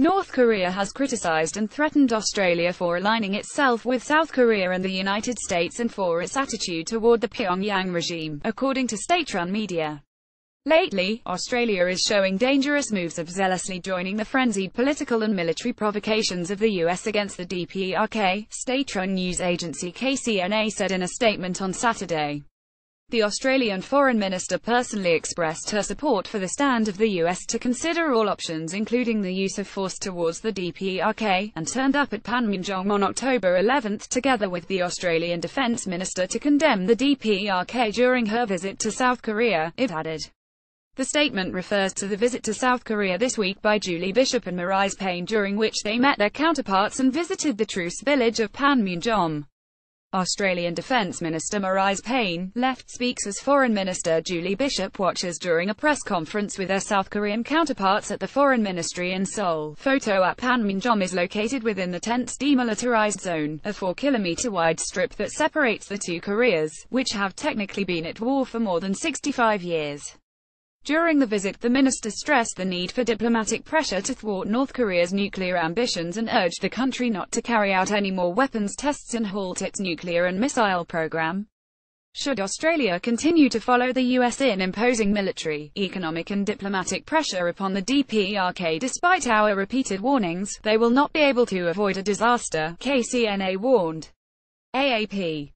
North Korea has criticized and threatened Australia for aligning itself with South Korea and the United States and for its attitude toward the Pyongyang regime, according to state-run media. Lately, Australia is showing dangerous moves of zealously joining the frenzied political and military provocations of the US against the DPRK, state-run news agency KCNA said in a statement on Saturday. The Australian Foreign Minister personally expressed her support for the stand of the US to consider all options including the use of force towards the DPRK, and turned up at Panmunjom on October 11 together with the Australian Defence Minister to condemn the DPRK during her visit to South Korea, it added. The statement refers to the visit to South Korea this week by Julie Bishop and Marise Payne during which they met their counterparts and visited the truce village of Panmunjom. Australian Defence Minister Marise Payne, left speaks as Foreign Minister Julie Bishop watches during a press conference with their South Korean counterparts at the Foreign Ministry in Seoul. Photo at Panmunjom is located within the tense demilitarized zone, a 4-kilometer-wide strip that separates the two Koreas, which have technically been at war for more than 65 years. During the visit, the minister stressed the need for diplomatic pressure to thwart North Korea's nuclear ambitions and urged the country not to carry out any more weapons tests and halt its nuclear and missile program. Should Australia continue to follow the US in imposing military, economic and diplomatic pressure upon the DPRK despite our repeated warnings, they will not be able to avoid a disaster, KCNA warned. AAP